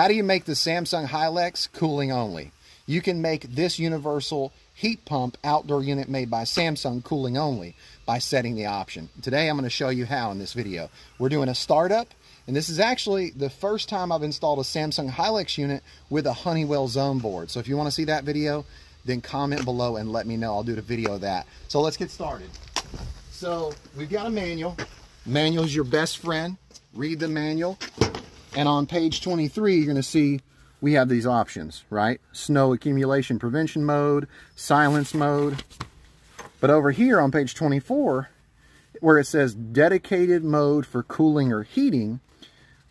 How do you make the Samsung Hylex cooling only? You can make this universal heat pump outdoor unit made by Samsung cooling only by setting the option. Today I'm going to show you how in this video. We're doing a startup and this is actually the first time I've installed a Samsung Hylex unit with a Honeywell zone board. So if you want to see that video, then comment below and let me know. I'll do the video of that. So let's get started. So we've got a manual. Manual is your best friend. Read the manual. And on page 23, you're going to see we have these options, right? Snow accumulation prevention mode, silence mode. But over here on page 24, where it says dedicated mode for cooling or heating,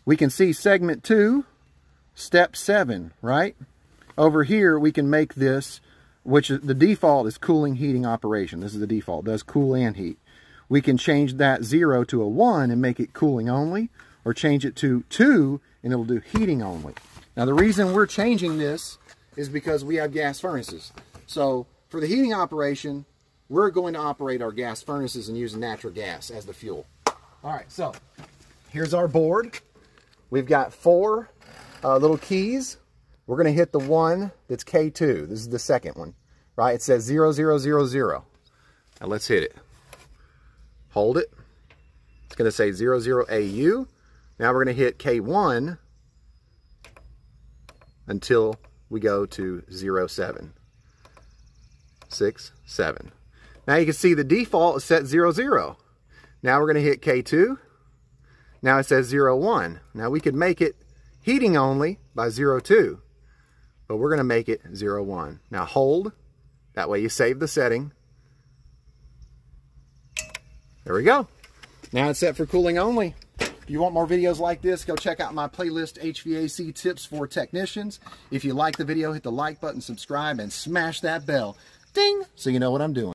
we can see segment two, step seven, right? Over here, we can make this, which is, the default is cooling heating operation. This is the default, does cool and heat. We can change that zero to a one and make it cooling only, or change it to two and it'll do heating only. Now the reason we're changing this is because we have gas furnaces. So for the heating operation, we're going to operate our gas furnaces and use natural gas as the fuel. All right, so here's our board. We've got four uh, little keys. We're gonna hit the one that's K2. This is the second one, right? It says 0000. Now let's hit it. Hold it. It's gonna say 00AU. Now we're gonna hit K1 until we go to 0, 07. 6, 7. Now you can see the default is set 00. 0. Now we're going to hit K2. Now it says 0, 01. Now we could make it heating only by 0, 02, but we're going to make it 0, 01. Now hold. That way you save the setting. There we go. Now it's set for cooling only. If you want more videos like this, go check out my playlist, HVAC Tips for Technicians. If you like the video, hit the like button, subscribe, and smash that bell. Ding! So you know what I'm doing.